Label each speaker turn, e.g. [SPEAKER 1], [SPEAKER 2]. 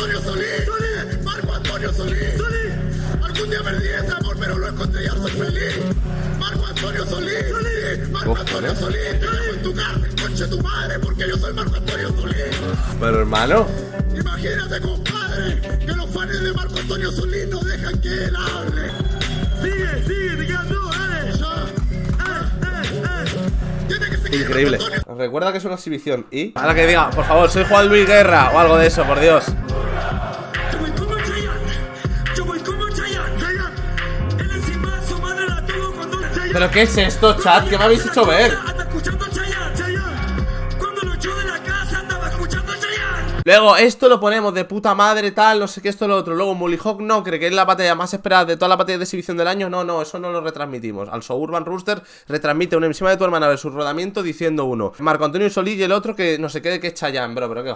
[SPEAKER 1] Antonio Solís. Solís. Marco Antonio Solís. Solís. Algún día perdí ese amor, pero lo encontré y ahora soy feliz. Marco Antonio Solís. Solís. Marco Antonio Solís. Te dejo en tu cárcel, conche tu madre, porque yo soy Marco Antonio Solís.
[SPEAKER 2] Pero hermano,
[SPEAKER 1] Imagínate, compadre, que los fans de Marco Antonio Solís no dejan que él hable. Sigue, sigue, Ricardo, dale. Ya. Eh, eh, eh.
[SPEAKER 2] Increíble. Recuerda que es una exhibición y.
[SPEAKER 3] Ahora que diga, por favor, soy Juan Luis Guerra o algo de eso, por Dios.
[SPEAKER 2] ¿Pero qué es esto, chat? ¿Qué me habéis hecho ver?
[SPEAKER 1] De.
[SPEAKER 2] Luego, esto lo ponemos de puta madre, tal, no sé qué, esto, lo otro. Luego, Mullyhawk no cree que es la batalla más esperada de toda la batalla de exhibición del año. No, no, eso no lo retransmitimos. Al Urban Rooster retransmite una encima de tu hermana versus rodamiento diciendo uno. Marco Antonio Solís y el otro que no sé qué de qué es Chayanne, bro, pero qué